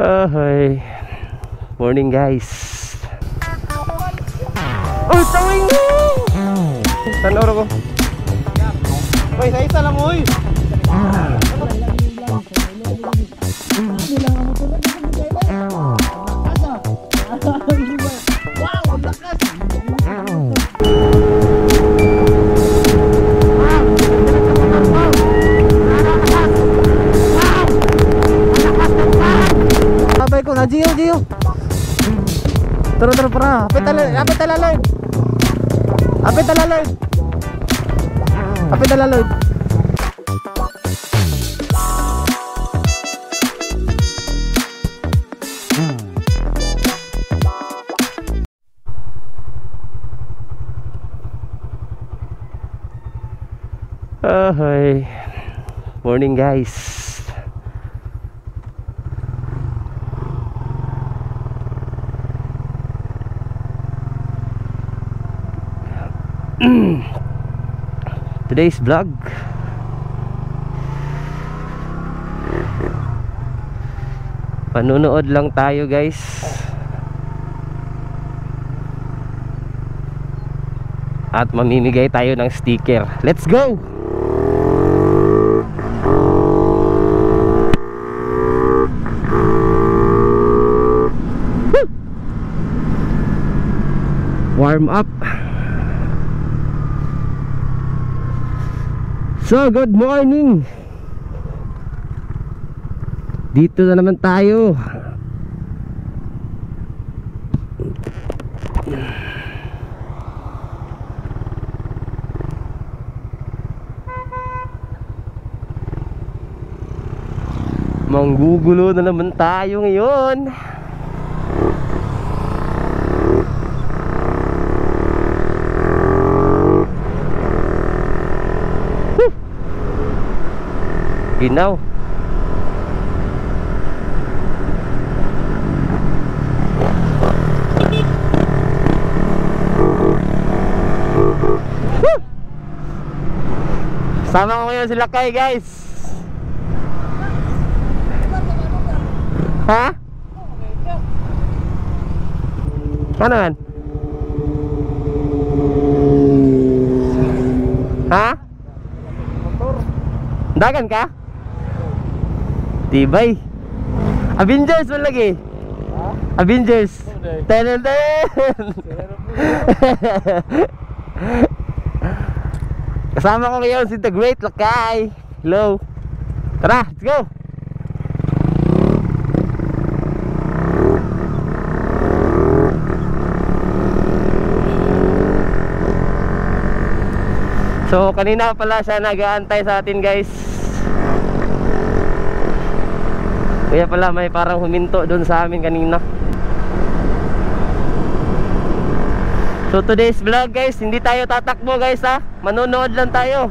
Ahoy. Morning guys. Oh, tawing mo! Tanor ko. Uy, sa isa lang uy. Sabay ko na, Gio, Gio. Tara, tara, para. Apit tala, apit tala, Lloyd. Apit tala, Lloyd. Apit tala, Lloyd. Ahoy. Morning guys. Today's vlog. Panunood lang tayo guys. At mamimigay tayo ng sticker. Let's go! warm up so good morning. Dito na naman tayo. Manggugulo na naman tayo ngayon Ginaw. Sama ko ngayon sila kay guys. Ha? Ano yan? Ha? Dagan ka? Tibay. Avengers mo lagi. Avengers. Tenen ten. Kasama ko ngayon si The Great Lakay. Hello. Tara, let's go. So kanina pala siya nag-aantay sa atin guys Kaya pala may parang huminto doon sa amin kanina. So today's vlog guys Hindi tayo tatakbo guys ha? Manonood lang tayo.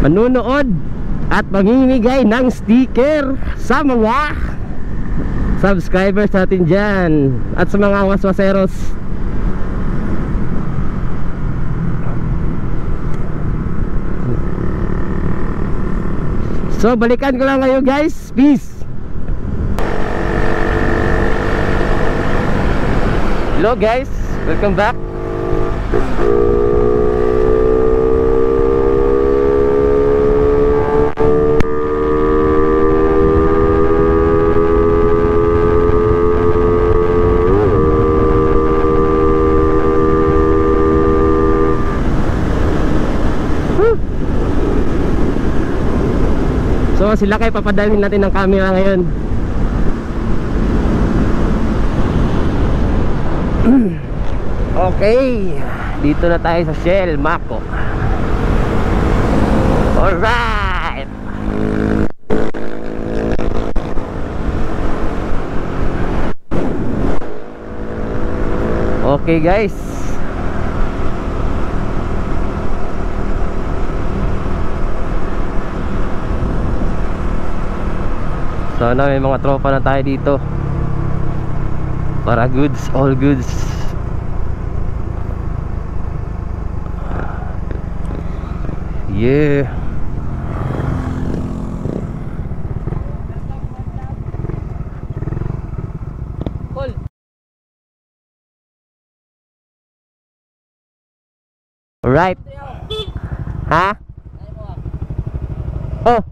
Manonood at mamimigay ng sticker sa mga subscribers natin dyan at sa mga waswaseros so balikan ko lang kayo guys. Peace. Hello guys. Welcome back So sila kay papadalhin natin ng camera ngayon. Okay. Dito na tayo sa Shell Mako. Alright. Okay guys sana may mga tropa na tayo dito para goods all goods yeah Alright. Ha? Huh? Oh.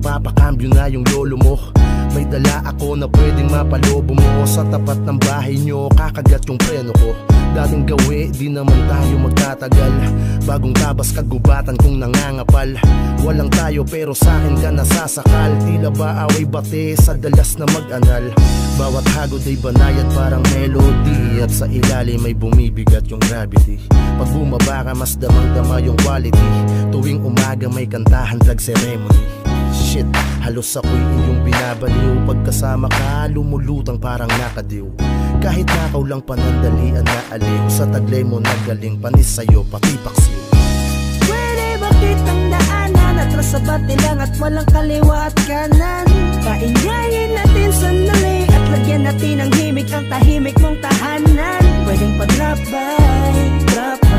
papakambyo na yung lolo mo. May dala ako na pwedeng mapalobo mo. Sa tapat ng bahay nyo, kakagat yung preno ko. Dating gawi, di naman tayo magtatagal. Bagong tabas kagubatan kung nangangapal. Walang tayo pero sa akin ka nasasakal. Tila ba away bate sa dalas na mag-anal? Bawat hagod ay banayad parang melody. At sa ilalim may bumibigat yung gravity. Pag bumaba ka mas damang-dama yung quality. Tuwing umaga may kantahan drag ceremony Shit, halos ako'y iyong binabaliw. Pagkasama ka, lumulutang parang nakadiw. Kahit nakaw lang panandalian na aliw Sa taglay mo nagaling panis sa'yo, pati paksiw. Pwede ba kitang daanan? Atras sa bati lang at walang kaliwa at kanan. Paingayin natin sandali At lagyan natin ng himig ang tahimik mong tahanan. Pwedeng pag-drop by, drop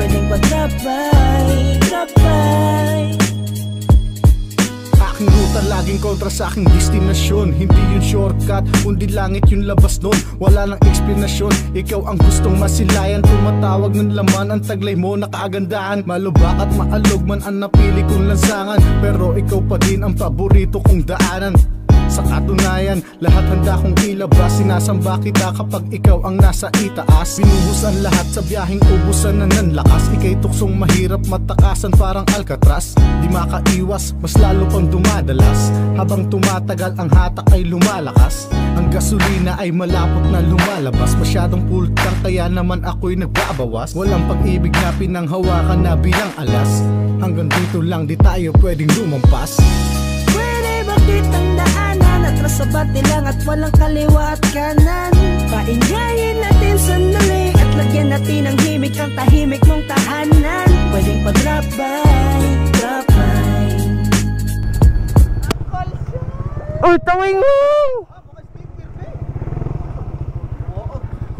Pwedeng drop by Aking ruta laging kontra sa aking destinasyon. Hindi yun shortcut, kundi langit yung labas nun. Wala nang eksplanasyon, ikaw ang gustong masilayan. Tumatawag ng laman, ang taglay mo nakaagandahan Malubak at maalog man ang napili kong lansangan. Pero ikaw pa din ang paborito kong daanan sa katunayan, lahat handa kong ilabas. Sinasamba kita kapag ikaw ang nasa itaas. Binuhos ang lahat sa biyaheng ubusan na nanlakas. Ika'y tuksong mahirap matakasan parang Alcatraz. Di makaiwas, mas lalo pang dumadalas. Habang tumatagal ang hatak ay lumalakas. Ang gasolina ay malapot na lumalabas. Masyadong full tank kaya naman ako'y nagbabawas. Walang pag-ibig na pinanghawakan na bilang alas. Hanggang dito lang di tayo pwedeng lumampas. Pwede ba kitang daanan Atras sa bati lang at walang kaliwa at kanan Paingayin natin sandali At lagyan natin ng himig ang tahimik mong tahanan Pwedeng pa-drop by, drop by Uy, tawing mo!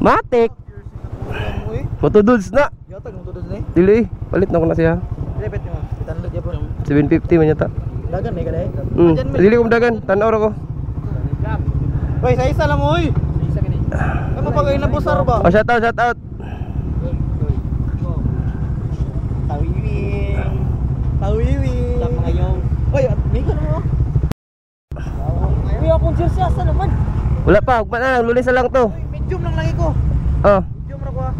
Matik! Matuduls na! Dili, palit na ko na siya. Po. 750 man yata. Dagan ni kada eh. Hmm. Dili ko dagan, tanaw ko. Hoy, sa isa lang mo hoy. Isa gani. Ano pa kayo nabusar ba? Oh, shout out, shout out. Tawiwing. Tawiwing. Sa mga yung. Hoy, may ka mo. Uy, akong jersey asa naman. Wala pa, ugma na lang, lulis na lang to. Medium lang lagi ko. Oh, Medium ra ko ah.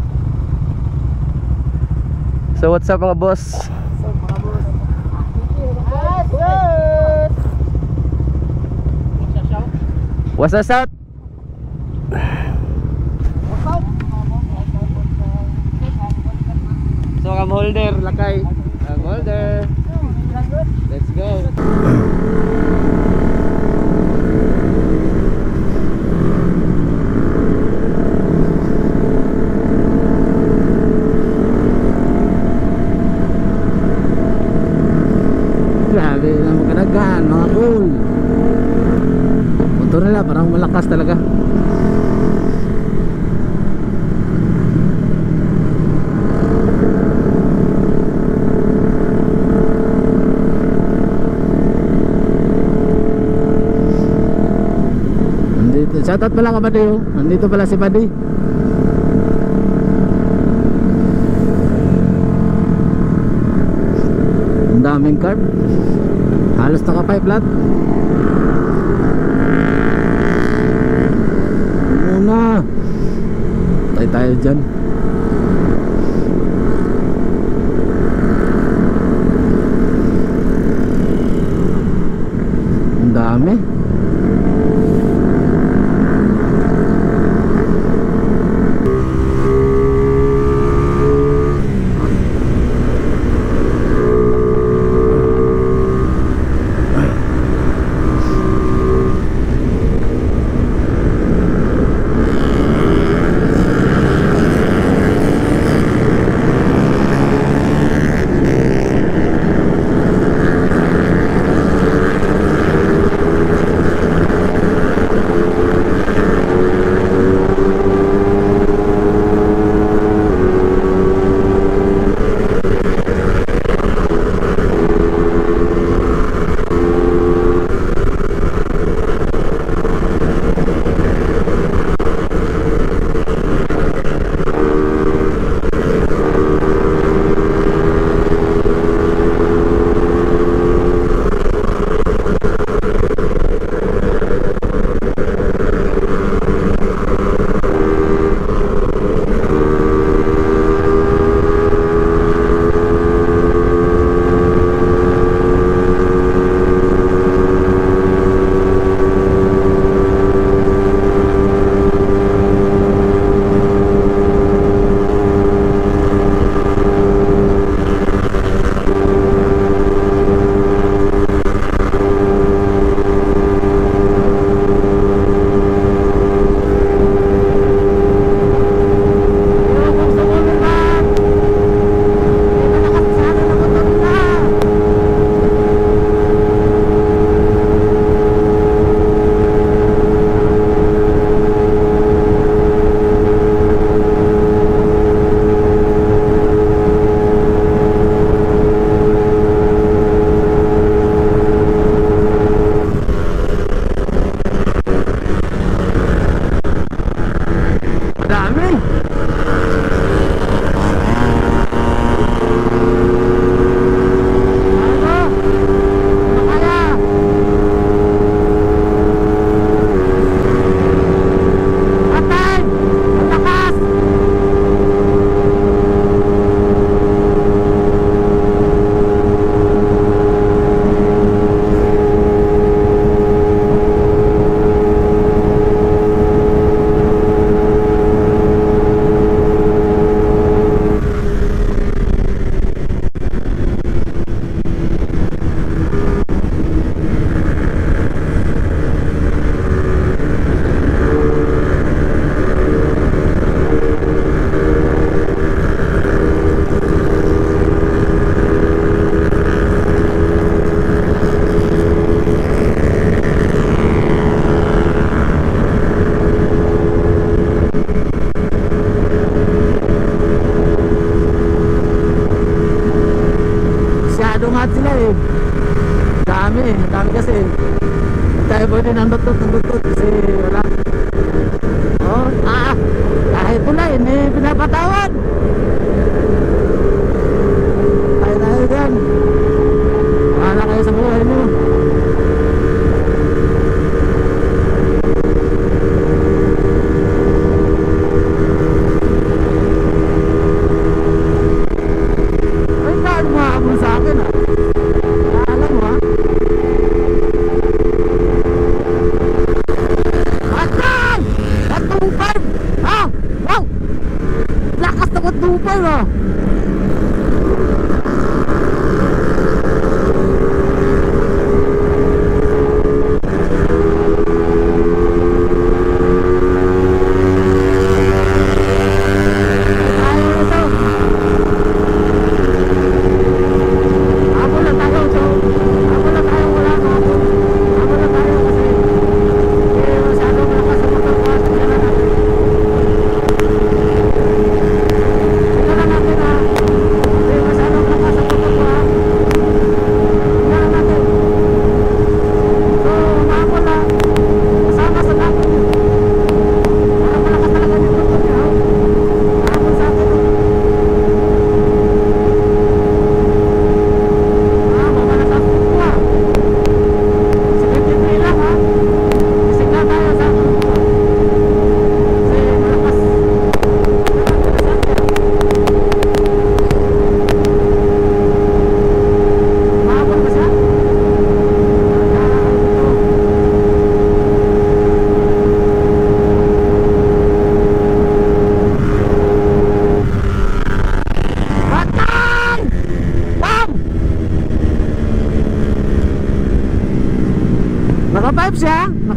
so what's up mga boss. What's up, shout? So, cam holder, lakay. Cam holder. Let's go. Grabe na magkadagan, mga cool. Motor nila parang malakas talaga. Nandito, shoutout pala ka Buddy oh. Nandito pala si Buddy. Ang daming car. Halos naka pipe lahat. na. Patay tayo dyan. Ang dami.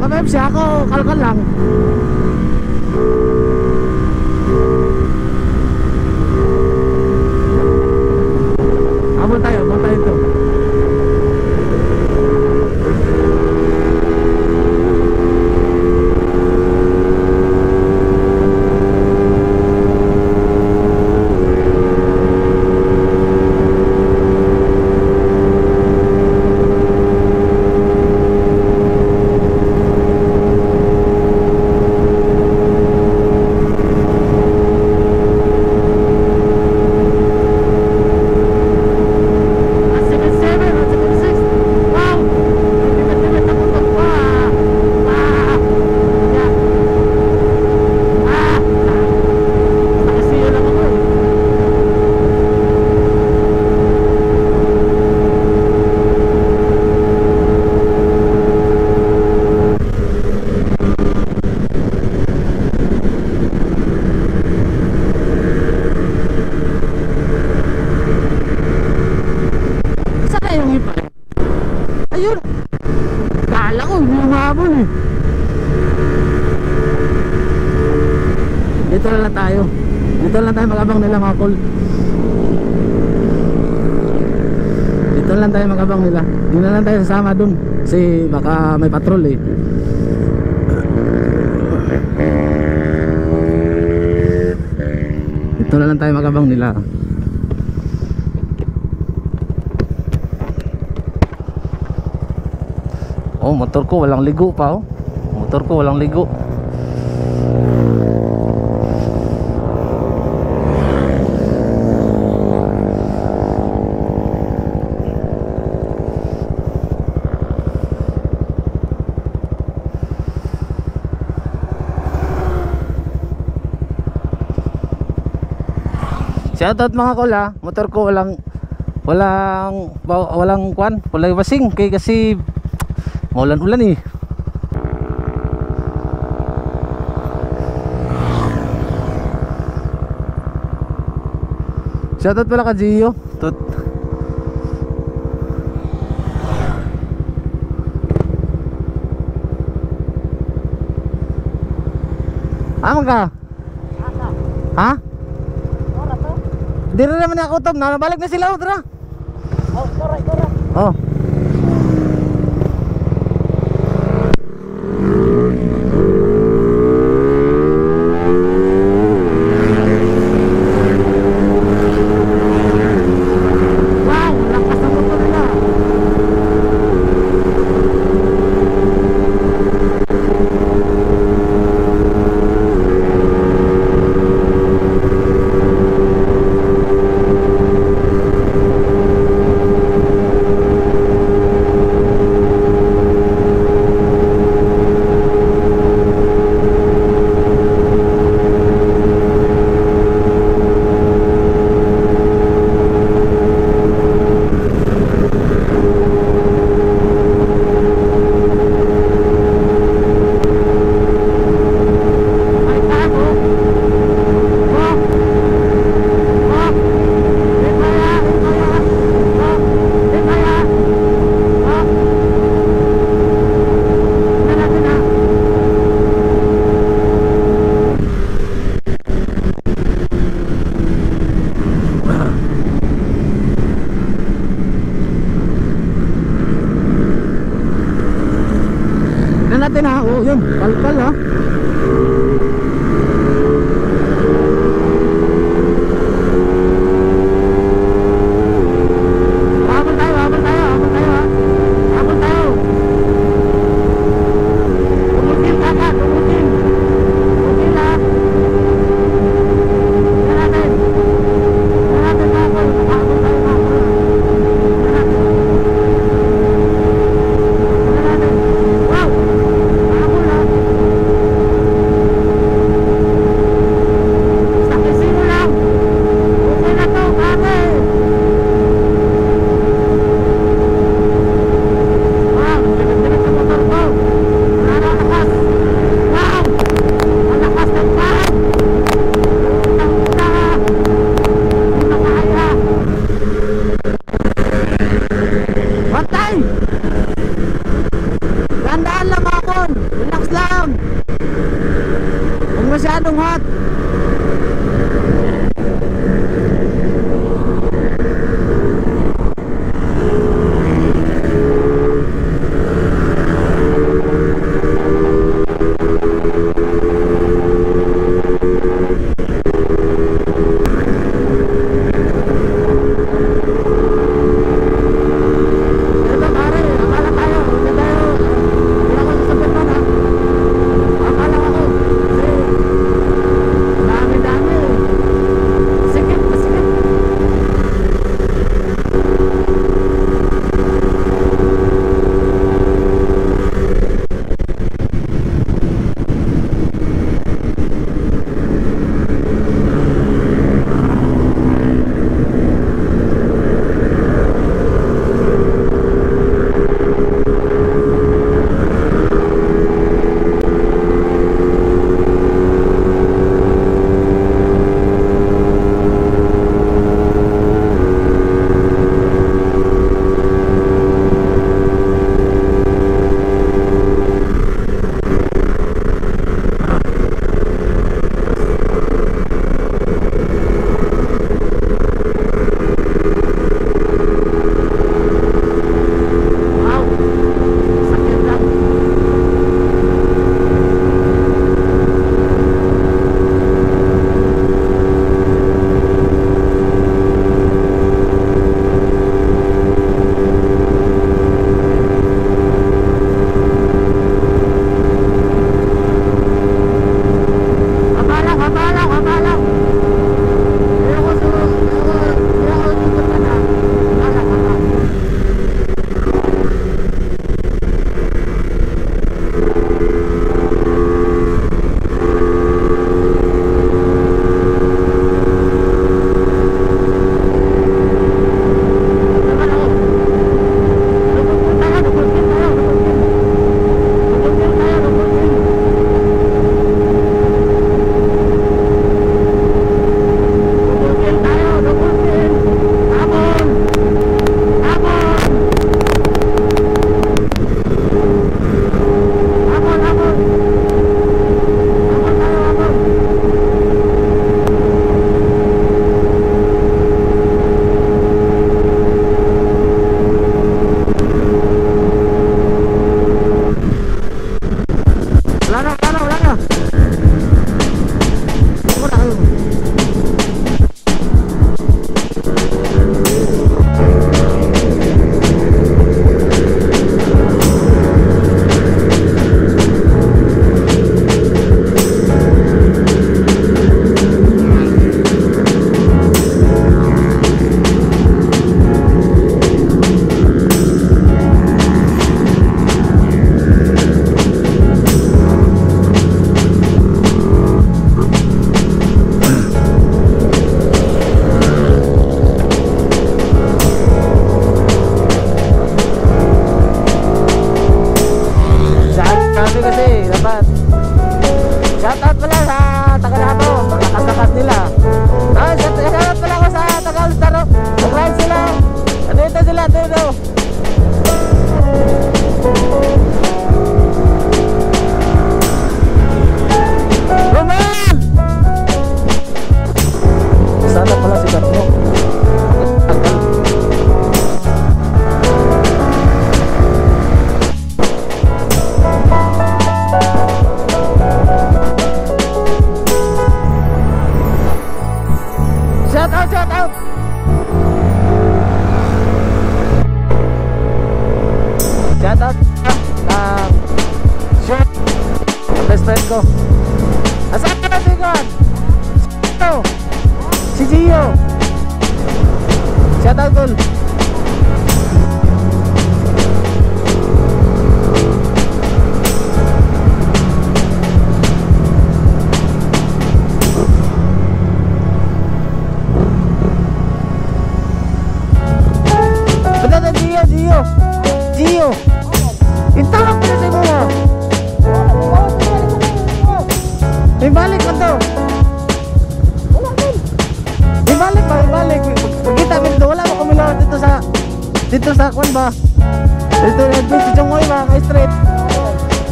Pag MC ako, kalkal lang. Bicol dito lang tayo magabang nila hindi na lang tayo sasama dun. Kasi baka may patrol eh. Dito lang tayo magabang nila. Oh motor ko walang ligo pa oh. Motor ko walang ligo. Shoutout mga kola, motor ko walang walang walang kwan, walang basing kay kasi maulan-ulan eh. Shoutout pala ka Gio. Tut Ano ka? Ha? Dira naman ako, Tom. Nabalik na sila, Udra. Oh, correct, correct. Oh. oh.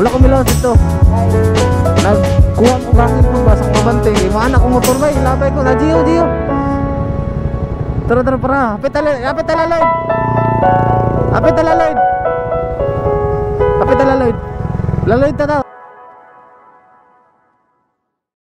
Wala kumilaw dito. Nagkuha ko gangin ko ba sa kabante Mga anak ko motor ba, ilabay ko na Gio, Gio. Tara, tara, para. Apit tala, apit tala, Lloyd. Apit tala, Lloyd. Apit tala, Lloyd. Laloyd ta